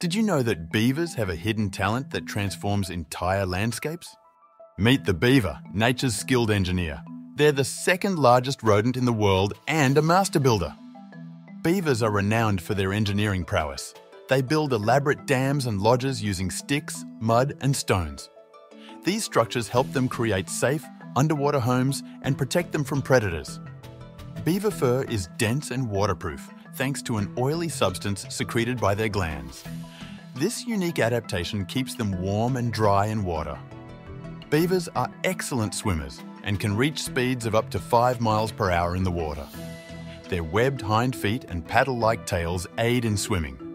Did you know that beavers have a hidden talent that transforms entire landscapes? Meet the beaver, nature's skilled engineer. They're the second largest rodent in the world and a master builder. Beavers are renowned for their engineering prowess. They build elaborate dams and lodges using sticks, mud, and stones. These structures help them create safe, underwater homes and protect them from predators. Beaver fur is dense and waterproof thanks to an oily substance secreted by their glands. This unique adaptation keeps them warm and dry in water. Beavers are excellent swimmers and can reach speeds of up to 5 miles per hour in the water. Their webbed hind feet and paddle-like tails aid in swimming.